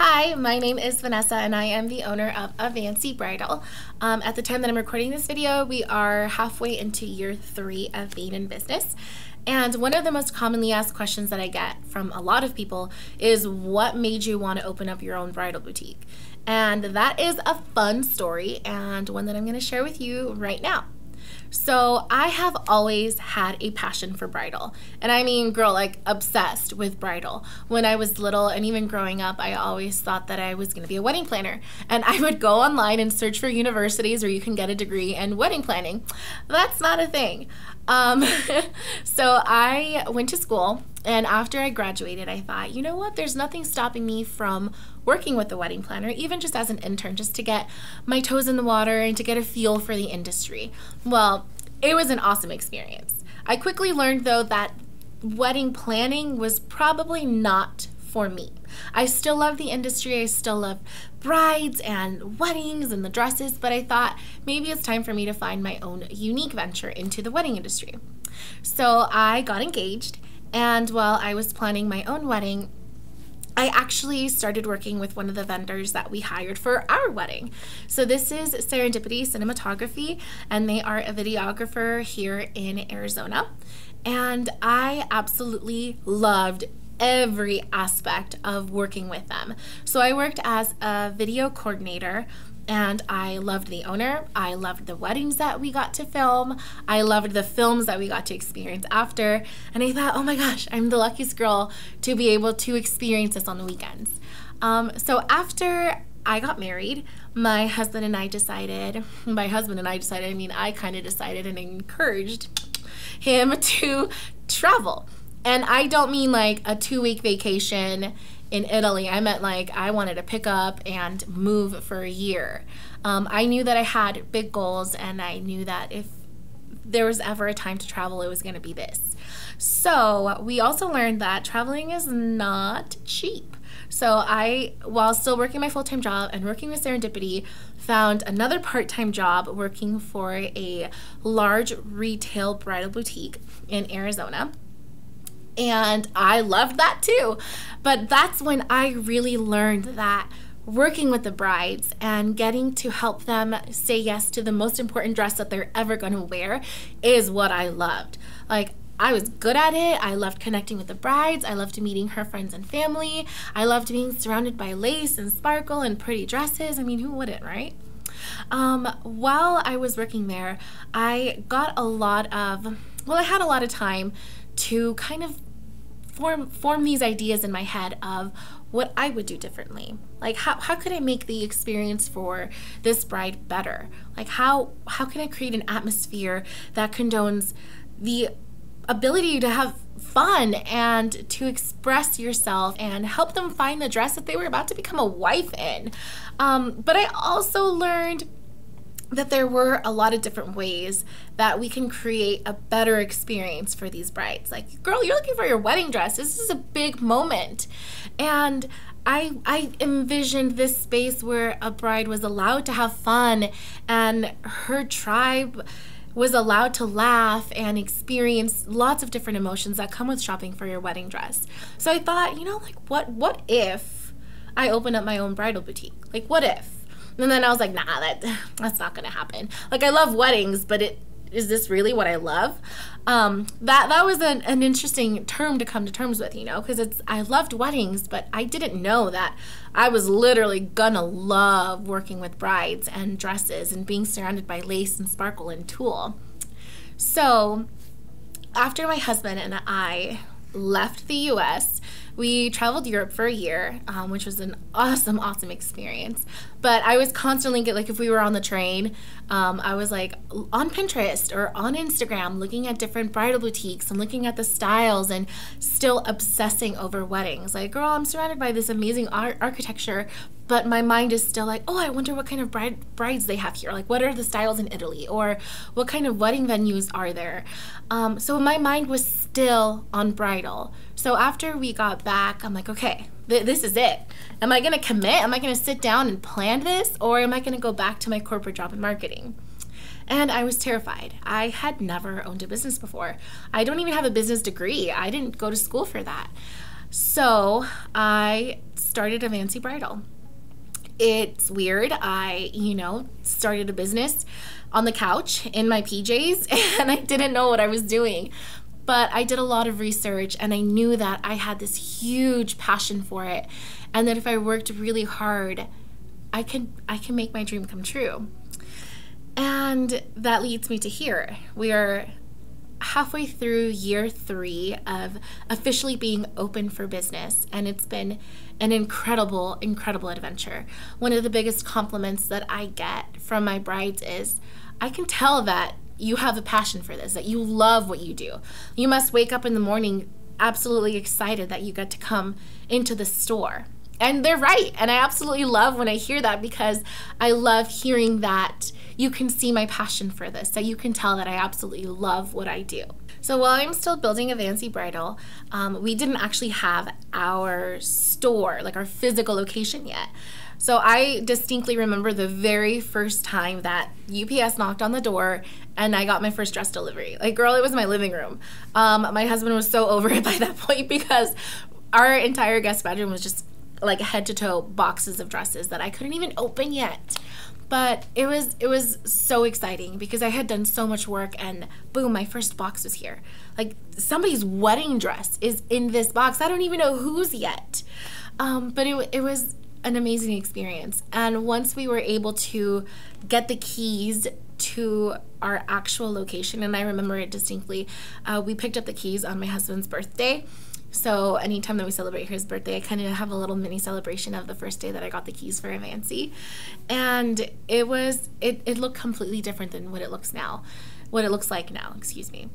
Hi, my name is Vanessa and I am the owner of Avancy Bridal. Um, at the time that I'm recording this video, we are halfway into year three of being in business. And one of the most commonly asked questions that I get from a lot of people is what made you want to open up your own bridal boutique? And that is a fun story and one that I'm going to share with you right now. So I have always had a passion for bridal. And I mean, girl, like obsessed with bridal. When I was little and even growing up, I always thought that I was going to be a wedding planner. And I would go online and search for universities where you can get a degree in wedding planning. That's not a thing. Um, so I went to school, and after I graduated, I thought, you know what? There's nothing stopping me from working with a wedding planner, even just as an intern, just to get my toes in the water and to get a feel for the industry. Well, it was an awesome experience. I quickly learned, though, that wedding planning was probably not for me. I still love the industry. I still love brides and weddings and the dresses, but I thought maybe it's time for me to find my own unique venture into the wedding industry. So I got engaged, and while I was planning my own wedding, I actually started working with one of the vendors that we hired for our wedding. So this is Serendipity Cinematography, and they are a videographer here in Arizona. And I absolutely loved every aspect of working with them. So I worked as a video coordinator and I loved the owner. I loved the weddings that we got to film. I loved the films that we got to experience after. And I thought, oh my gosh, I'm the luckiest girl to be able to experience this on the weekends. Um, so after I got married, my husband and I decided, my husband and I decided, I mean, I kind of decided and encouraged him to travel. And I don't mean like a two week vacation in Italy. I meant like I wanted to pick up and move for a year. Um, I knew that I had big goals, and I knew that if there was ever a time to travel, it was going to be this. So we also learned that traveling is not cheap. So I, while still working my full time job and working with Serendipity, found another part time job working for a large retail bridal boutique in Arizona and I loved that too. But that's when I really learned that working with the brides and getting to help them say yes to the most important dress that they're ever going to wear is what I loved. Like, I was good at it. I loved connecting with the brides. I loved meeting her friends and family. I loved being surrounded by lace and sparkle and pretty dresses. I mean, who wouldn't, right? Um, while I was working there, I got a lot of, well, I had a lot of time to kind of form form these ideas in my head of what I would do differently. Like how, how could I make the experience for this bride better? Like how how can I create an atmosphere that condones the ability to have fun and to express yourself and help them find the dress that they were about to become a wife in. Um, but I also learned that there were a lot of different ways that we can create a better experience for these brides. Like, girl, you're looking for your wedding dress. This is a big moment. And I, I envisioned this space where a bride was allowed to have fun and her tribe was allowed to laugh and experience lots of different emotions that come with shopping for your wedding dress. So I thought, you know, like what what if I open up my own bridal boutique? Like what if? And then I was like, nah, that that's not gonna happen. Like I love weddings, but it is this really what I love? Um, that that was an, an interesting term to come to terms with, you know, because it's I loved weddings, but I didn't know that I was literally gonna love working with brides and dresses and being surrounded by lace and sparkle and tulle. So after my husband and I left the U.S we traveled Europe for a year, um, which was an awesome, awesome experience. But I was constantly get like if we were on the train, um, I was like on Pinterest or on Instagram looking at different bridal boutiques and looking at the styles and still obsessing over weddings. Like, girl, I'm surrounded by this amazing architecture, but my mind is still like, oh, I wonder what kind of bride brides they have here. Like, what are the styles in Italy, or what kind of wedding venues are there? Um, so my mind was still on bridal. So after we got back, I'm like, okay, th this is it. Am I gonna commit? Am I gonna sit down and plan this, or am I gonna go back to my corporate job in marketing? And I was terrified. I had never owned a business before. I don't even have a business degree. I didn't go to school for that. So I started Avancy Bridal. It's weird. I, you know, started a business on the couch in my PJs and I didn't know what I was doing. But I did a lot of research and I knew that I had this huge passion for it and that if I worked really hard, I can I can make my dream come true. And that leads me to here. We are halfway through year three of officially being open for business, and it's been an incredible, incredible adventure. One of the biggest compliments that I get from my brides is I can tell that you have a passion for this, that you love what you do. You must wake up in the morning absolutely excited that you get to come into the store. And they're right. And I absolutely love when I hear that because I love hearing that you can see my passion for this, that you can tell that I absolutely love what I do. So while I'm still building Avancy Bridal, um, we didn't actually have our store, like our physical location yet. So I distinctly remember the very first time that UPS knocked on the door and I got my first dress delivery. Like, girl, it was my living room. Um, my husband was so over it by that point because our entire guest bedroom was just like head to toe boxes of dresses that I couldn't even open yet. But it was it was so exciting because I had done so much work and boom, my first box was here. Like somebody's wedding dress is in this box. I don't even know whose yet. Um, but it, it was an amazing experience. And once we were able to get the keys to our actual location, and I remember it distinctly, uh, we picked up the keys on my husband's birthday. So anytime that we celebrate his birthday, I kind of have a little mini celebration of the first day that I got the keys for Avancy. And it was it, it looked completely different than what it looks now. What it looks like now, excuse me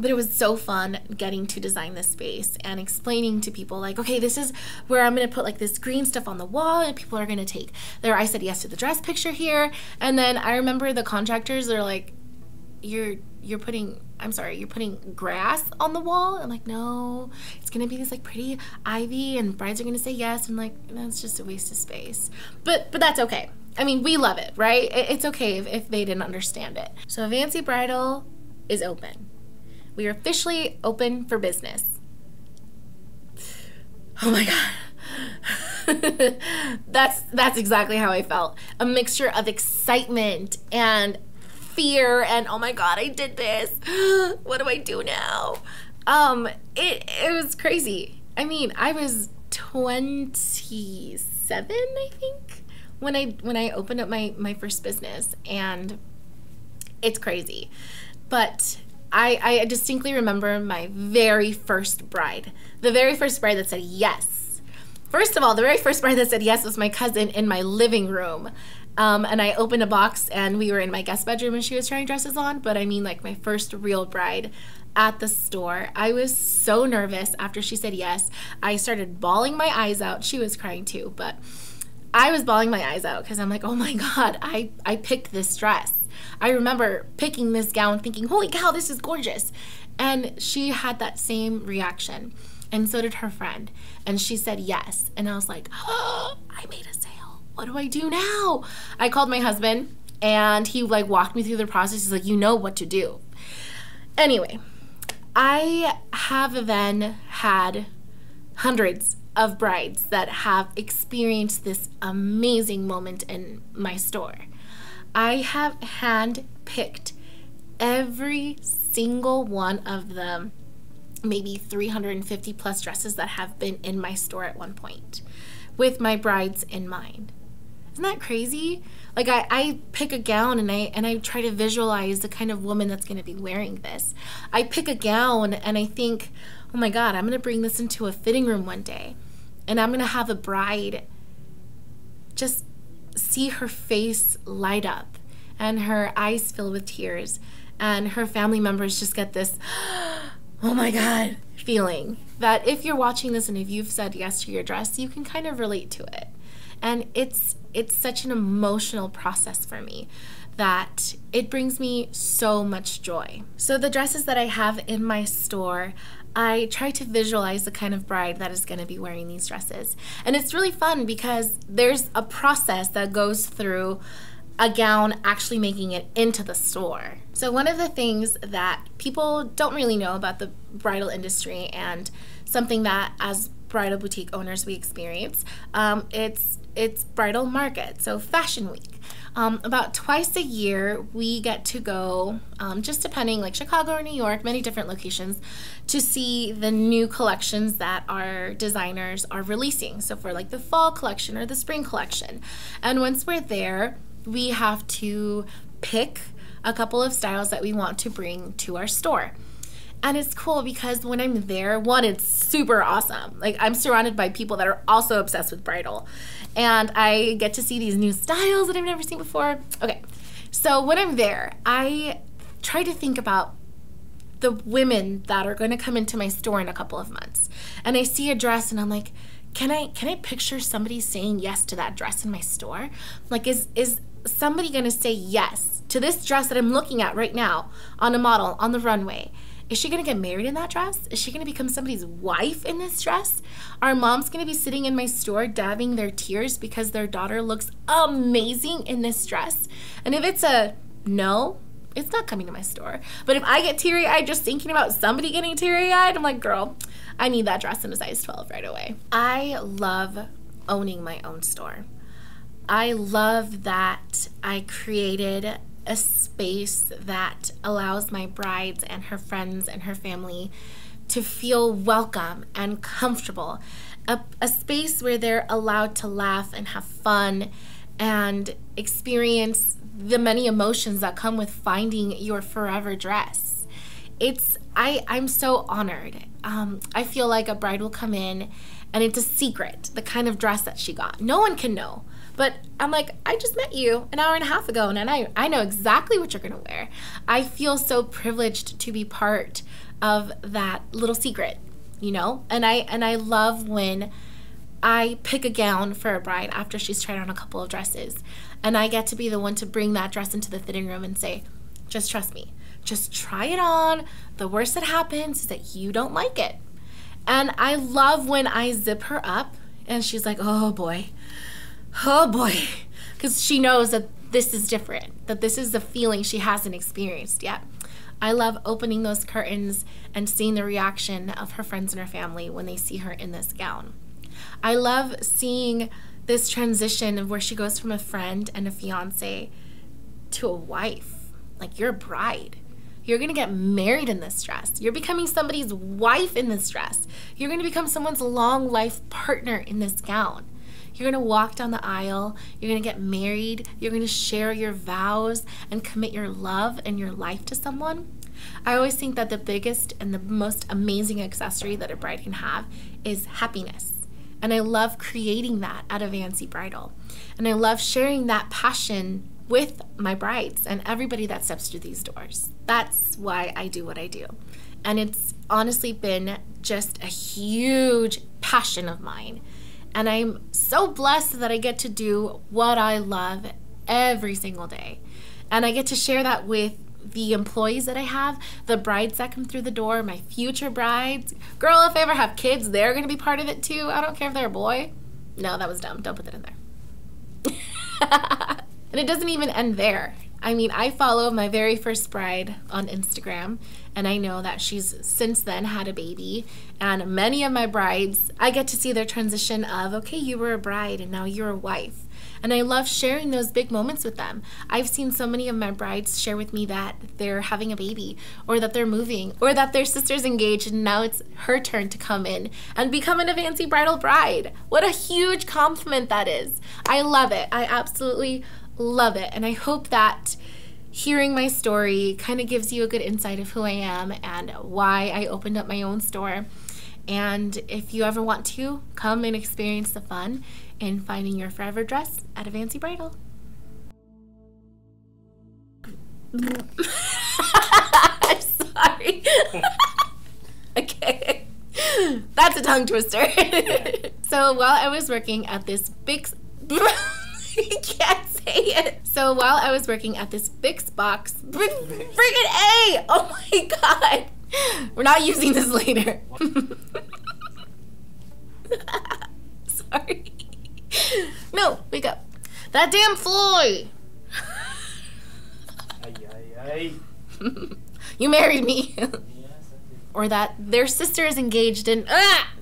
but it was so fun getting to design this space and explaining to people like okay this is where i'm going to put like this green stuff on the wall and people are going to take their i said yes to the dress picture here and then i remember the contractors they're like you're you're putting i'm sorry you're putting grass on the wall? I'm like no it's gonna be this like pretty ivy and brides are gonna say yes and like that's just a waste of space. But but that's okay. I mean we love it right? It's okay if, if they didn't understand it. So Avancy bridal is open. We are officially open for business. Oh my god. That's that's exactly how i felt. A mixture of excitement and fear and oh my god, I did this. what do I do now? Um, it it was crazy. I mean, I was 27, I think, when I when I opened up my my first business and it's crazy. But I, I distinctly remember my very first bride. The very first bride that said yes. First of all, the very first bride that said yes was my cousin in my living room. Um, and I opened a box and we were in my guest bedroom and she was trying dresses on. But I mean, like my first real bride at the store. I was so nervous after she said yes. I started bawling my eyes out. She was crying too, but I was bawling my eyes out because I'm like, oh my God, I, I picked this dress. I remember picking this gown thinking, holy cow, this is gorgeous. And she had that same reaction. And so did her friend. And she said yes. And I was like, oh, I made a what do I do now? I called my husband and he like walked me through the process. He's like, you know what to do. Anyway, I have then had hundreds of brides that have experienced this amazing moment in my store. I have hand picked every single one of them, maybe 350 plus dresses that have been in my store at one point, with my brides in mind. Isn't that crazy? Like I, I pick a gown and I and I try to visualize the kind of woman that's gonna be wearing this. I pick a gown and I think, oh my god, I'm gonna bring this into a fitting room one day. And I'm gonna have a bride just see her face light up and her eyes fill with tears and her family members just get this oh my god feeling that if you're watching this and if you've said yes to your dress you can kind of relate to it and it's it's such an emotional process for me that it brings me so much joy. So the dresses that I have in my store, I try to visualize the kind of bride that is going to be wearing these dresses. And it's really fun because there's a process that goes through a gown actually making it into the store. So one of the things that people don't really know about the bridal industry and something that as bridal boutique owners we experience. Um, it's it's bridal market, so fashion week. Um, about twice a year, we get to go, um, just depending, like Chicago or New York, many different locations, to see the new collections that our designers are releasing. So, for like the fall collection or the spring collection. And once we're there, we have to pick a couple of styles that we want to bring to our store. And it's cool because when I'm there, one, it's super awesome. Like, I'm surrounded by people that are also obsessed with bridal. And I get to see these new styles that I've never seen before. Okay, so when I'm there, I try to think about the women that are going to come into my store in a couple of months. And I see a dress and I'm like, can I can I picture somebody saying yes to that dress in my store? Like is is somebody going to say yes to this dress that I'm looking at right now on a model on the runway? Is she to get married in that dress? Is she to become somebody's wife in this dress? Are moms to be sitting in my store dabbing their tears because their daughter looks amazing in this dress? And if it's a no, it's not coming to my store. But if I get teary eyed just thinking about somebody getting teary eyed, I'm like, girl, I need that dress in a size 12 right away. I love owning my own store. I love that I created a space that allows my brides and her friends and her family to feel welcome and comfortable. A, a space where they're allowed to laugh and have fun and experience the many emotions that come with finding your forever dress. It's I I'm so honored. Um, I feel like a bride will come in and it's a secret, the kind of dress that she got. No one can know. But I'm like, I just met you an hour and a half ago, and I, I know exactly what you're gonna wear. I feel so privileged to be part of that little secret, you know? And I and I love when I pick a gown for a bride after she's tried on a couple of dresses. And I get to be the one to bring that dress into the fitting room and say, just trust me. Just try it on. The worst that happens is that you don't like it. And I love when I zip her up and she's like, oh boy, oh boy, because she knows that this is different, that this is the feeling she hasn't experienced yet. I love opening those curtains and seeing the reaction of her friends and her family when they see her in this gown. I love seeing this transition of where she goes from a friend and a fiance to a wife. Like you're a bride. You're gonna get married in this dress. You're becoming somebody's wife in this dress. You're gonna become someone's long life partner in this gown. You're going to walk down the aisle. You're going to get married. You're going to share your vows and commit your love and your life to someone. I always think that the biggest and the most amazing accessory that a bride can have is happiness. And I love creating that at Avancy Bridal. And I love sharing that passion with my brides and everybody that steps through these doors. That's why I do what I do. And it's honestly been just a huge passion of mine and I'm so blessed that I get to do what I love every single day. And I get to share that with the employees that I have, the brides that come through the door, my future brides. Girl, if I ever have kids, they're going to be part of it too. I don't care if they're a boy. No, that was dumb. Don't put that in there. and it doesn't even end there. I mean, I follow my very first bride on Instagram, and I know that she's since then had a baby. And many of my brides, I get to see their transition of, okay, you were a bride and now you're a wife. And I love sharing those big moments with them. I've seen so many of my brides share with me that they're having a baby, or that they're moving, or that their sister's engaged and now it's her turn to come in and become an Avancy bridal bride. What a huge compliment that is. I love it. I absolutely love it. And I hope that hearing my story kind of gives you a good insight of who I am and why I opened up my own store. And if you ever want to, come and experience the fun in finding your forever dress at Avancy Bridal. I'm sorry. okay. That's a tongue twister. so while I was working at this big can't say it. So while I was working at this Bix box, freaking A! Oh my god! We're not using this later. Sorry. No, wake up. That damn fly! you married me. or that their sister is engaged in. Ah!